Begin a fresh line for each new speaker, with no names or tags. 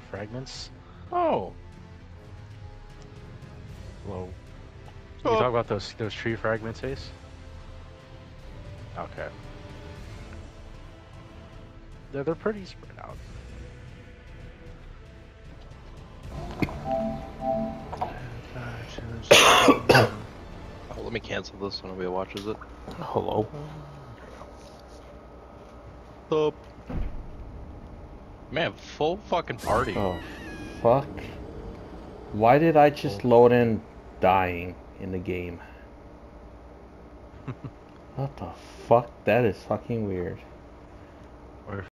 fragments.
Oh.
Well, you
Oh.
talk about those those tree fragments, Ace? Okay. They're they're pretty spread out.
Oh, let me cancel this so nobody watches it.
Hello.
Up. Man, full fucking party.
Oh, fuck. Why did I just load in dying in the game? what the fuck? That is fucking weird.